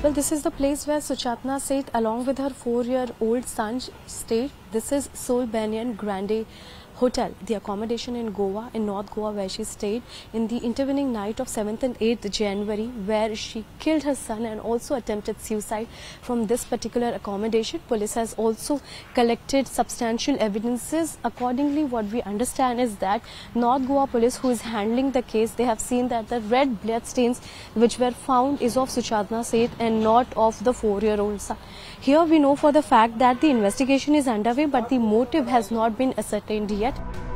Well, this is the place where Suchana Seth, along with her four-year-old son, stayed. This is Sol Banyan Grande Hotel, the accommodation in Goa, in North Goa, where she stayed in the intervening night of 7th and 8th January, where she killed her son and also attempted suicide from this particular accommodation. Police has also collected substantial evidences. Accordingly, what we understand is that North Goa police, who is handling the case, they have seen that the red blood stains which were found is of Suchana Seth and not of the four-year-old son. Here we know for the fact that the investigation is underway, but the motive has not been ascertained yet.